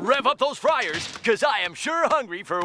Rev up those fryers, because I am sure hungry for